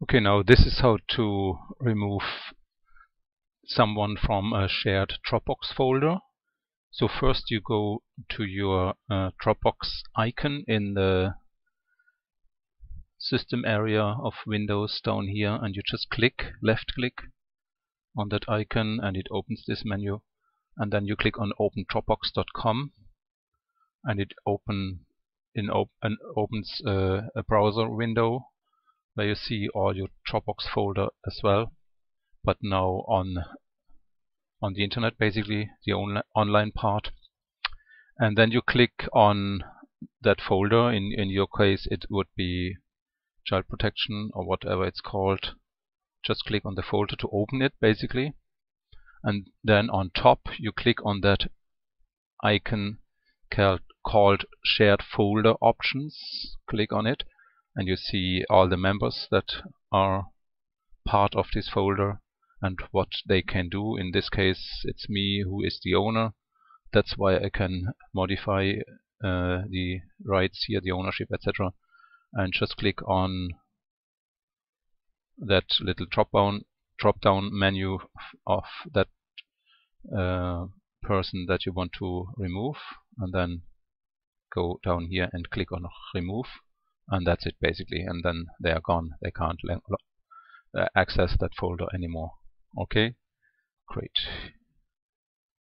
Okay, now this is how to remove someone from a shared Dropbox folder. So first you go to your uh, Dropbox icon in the system area of Windows down here and you just click, left click on that icon and it opens this menu and then you click on opendropbox.com and it open in op and opens uh, a browser window you see all your Dropbox folder as well, but now on on the internet, basically the on online part. And then you click on that folder. In in your case, it would be child protection or whatever it's called. Just click on the folder to open it, basically. And then on top, you click on that icon called shared folder options. Click on it and you see all the members that are part of this folder and what they can do. In this case, it's me who is the owner. That's why I can modify uh, the rights here, the ownership, etc. And just click on that little drop down drop down menu of that uh, person that you want to remove, and then go down here and click on remove and that's it basically. And then they are gone. They can't uh, access that folder anymore. Okay? Great